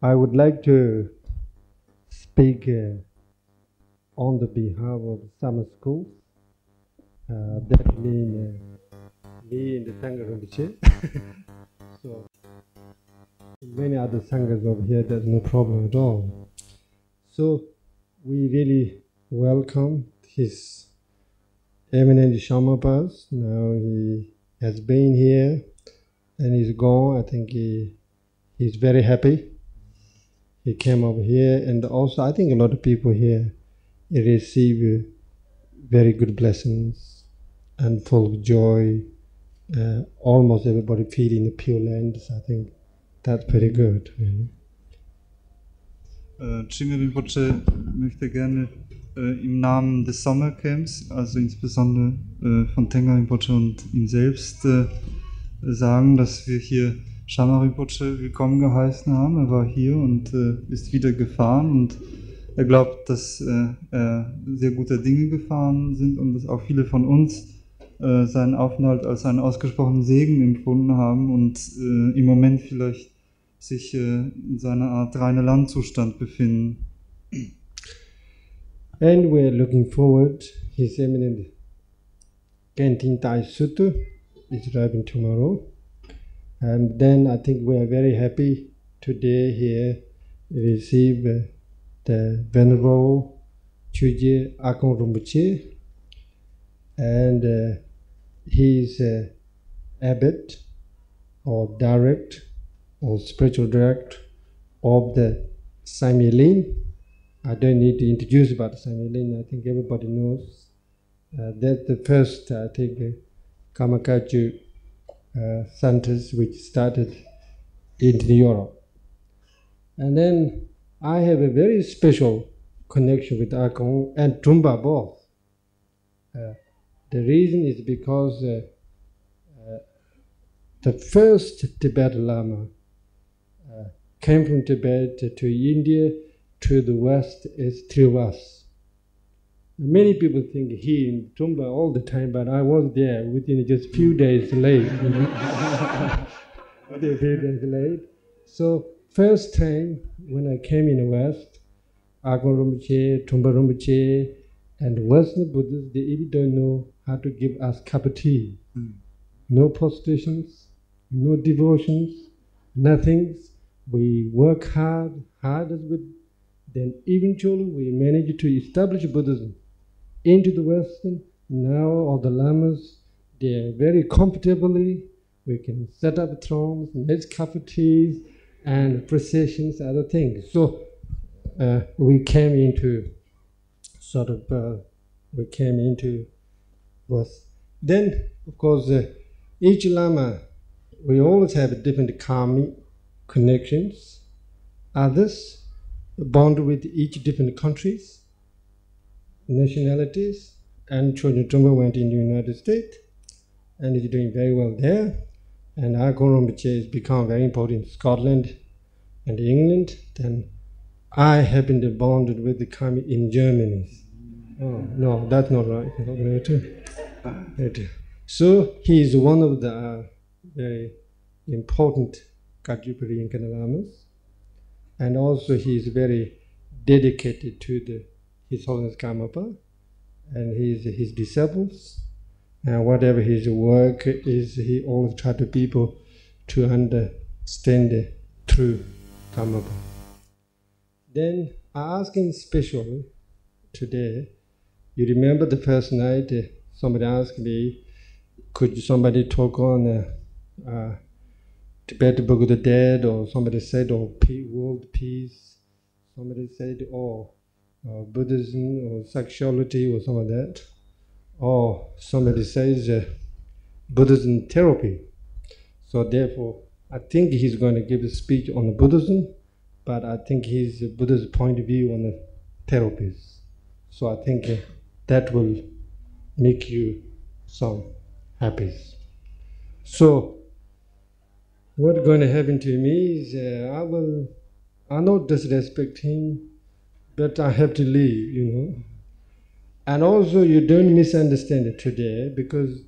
I would like to speak uh, on the behalf of summer schools. Uh, that means uh, me in the Sangha Rinpoche. so many other sanghas over here, there's no problem at all. So we really welcome his eminent Shamarpas. Now he has been here and he's gone. I think he he's very happy. He came over here, and also I think a lot of people here receive uh, very good blessings and full of joy. Uh, almost everybody feeling the pure land. So I think that's pretty good. Really. Äh, Chinga Rinpoche möchte gerne äh, im Namen des Summer Camps, also insbesondere uh, äh, von Tenga Rinpoche und ihm selbst, äh, sagen, dass wir hier Shama Rinpoche willkommen geheißen haben. Er war hier und äh, ist wieder gefahren und er glaubt, dass äh, sehr gute Dinge gefahren sind und dass auch viele von uns äh, seinen Aufenthalt als einen ausgesprochenen Segen empfunden haben und äh, im Moment vielleicht sich äh, in seiner Art reine Landzustand befinden. And we're looking forward, His Eminent Genting Tai Suttu is arriving tomorrow. And then I think we are very happy today here receive uh, the Venerable Choje Akong Rinpoche and uh, is uh, abbot or direct or spiritual direct of the Samye Ling. I don't need to introduce about Samye Ling, I think everybody knows. Uh, that's the first, I think, uh, Karma Kagyu centers which started in Europe. And then I have a very special connection with Akong and Trungpa both. Uh, the reason is because uh, uh, the first Tibet Lama uh, came from Tibet to India to the west is through us. Many people think he in Tumba all the time, but I was there within just few days late. a few days late. So first time when I came in the West, Agon Rinpoche, Tumba Rinpoche, and Western Buddhists, they even don't know how to give us cup of tea. Mm. No prostrations, no devotions, nothing. We work hard, hard as we, then eventually we manage to establish Buddhism. Into the Western. Now all the lamas, they're very comfortably, we can set up thrones, make cup of teas, and processions, other things. So uh, we came into sort of, uh, we came into was. Then, of course, uh, each lama, we always have different karmic connections. Others bond with each different countries nationalities, and Trungpa went in the United States and is doing very well there. And Akong Rinpoche has become very important in Scotland and England. Then I happen to bonded with the Kami in Germany. Oh, no, that's not right. So he is one of the uh, very important Kajupari and And also he is very dedicated to the his Holiness Karmapa and his, his disciples. And whatever his work is, he always try to people to understand the true Karmapa. Then I ask him specially today, you remember the first night uh, somebody asked me, could somebody talk on uh, uh, Tibet Book of the Dead or somebody said, oh, world peace. Somebody said, oh, uh, Buddhism or sexuality or some of that. Or somebody says uh, Buddhism therapy. So therefore, I think he's going to give a speech on the Buddhism, but I think he's a Buddhist point of view on the therapies. So I think uh, that will make you some happy. So what's going to happen to me is uh, I will, I not disrespect him, but I have to leave, you know. And also, you don't misunderstand it today because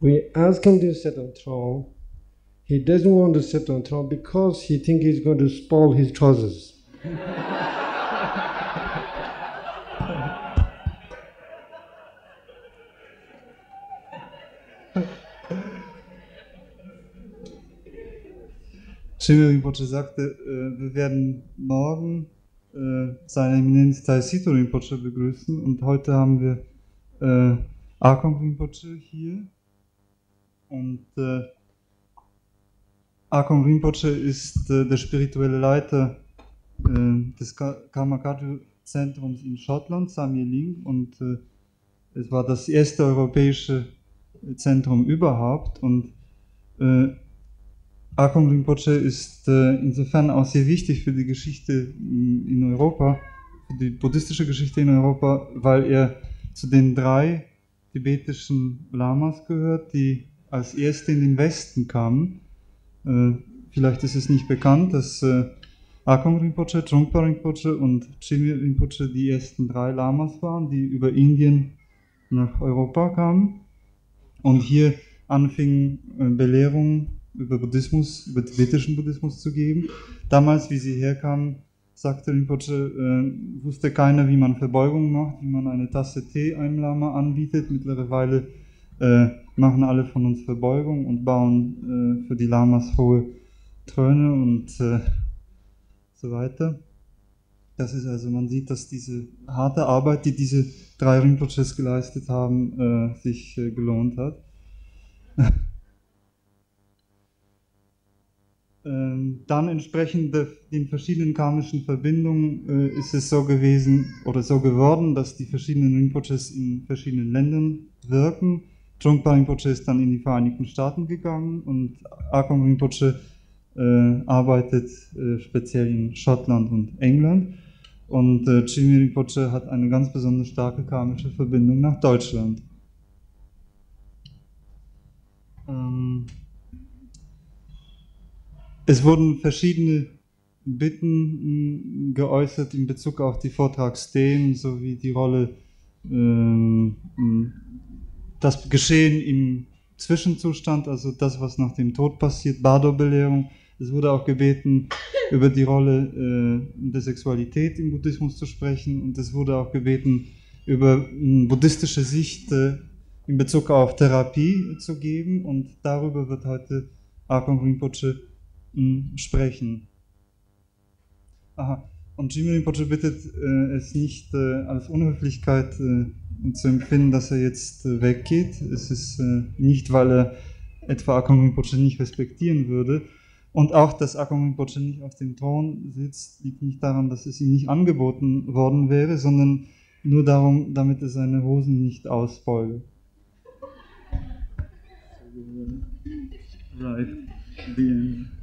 we ask him to set on throne. he doesn't want to sit on throne because he thinks he's going to spoil his trousers. Srimel Rinpoche sagte, wir werden morgen äh, seine Eminenz Taisito Rinpoche begrüßen. Und heute haben wir äh, Akong Rinpoche hier. Und äh, Akong Rinpoche ist äh, der spirituelle Leiter äh, des Kamakaju Zentrums in Schottland, Samyeling und äh, es war das erste europäische Zentrum überhaupt. Und Akong Rinpoche ist äh, insofern auch sehr wichtig für die Geschichte in Europa, für die buddhistische Geschichte in Europa, weil er zu den drei tibetischen Lamas gehört, die als erste in den Westen kamen. Äh, vielleicht ist es nicht bekannt, dass äh, Akong Rinpoche, Trungpa Rinpoche und Chimi Rinpoche die ersten drei Lamas waren, die über Indien nach Europa kamen und hier anfingen Belehrungen über Buddhismus, über tibetischen Buddhismus zu geben. Damals, wie sie herkamen, sagte Rinpoche, äh, wusste keiner, wie man Verbeugung macht, wie man eine Tasse Tee einem Lama anbietet. Mittlerweile äh, machen alle von uns Verbeugung und bauen äh, für die Lamas hohe Throne und äh, so weiter. Das ist also, man sieht, dass diese harte Arbeit, die diese drei Rinpoches geleistet haben, äh, sich äh, gelohnt hat. Dann entsprechend den verschiedenen karmischen Verbindungen äh, ist es so gewesen oder so geworden, dass die verschiedenen Rinpoches in verschiedenen Ländern wirken. Trungpa Rinpoche ist dann in die Vereinigten Staaten gegangen und Akong Rinpoche äh, arbeitet äh, speziell in Schottland und England. Und äh, Chimi Rinpoche hat eine ganz besonders starke karmische Verbindung nach Deutschland. Ähm, es wurden verschiedene Bitten geäußert in Bezug auf die Vortragsthemen sowie die Rolle, ähm, das Geschehen im Zwischenzustand, also das, was nach dem Tod passiert, Bardo-Belehrung. Es wurde auch gebeten, über die Rolle äh, der Sexualität im Buddhismus zu sprechen und es wurde auch gebeten, über buddhistische Sicht äh, in Bezug auf Therapie zu geben und darüber wird heute Akon Rinpoche sprechen. Aha. Und Jimmy Rinpoche bittet äh, es nicht äh, als Unhöflichkeit äh, zu empfinden, dass er jetzt äh, weggeht. Es ist äh, nicht, weil er etwa Akong Rinpoche nicht respektieren würde. Und auch, dass Akong Rinpoche nicht auf dem Thron sitzt, liegt nicht daran, dass es ihm nicht angeboten worden wäre, sondern nur darum, damit er seine Hosen nicht ausbeuge. Right. The end.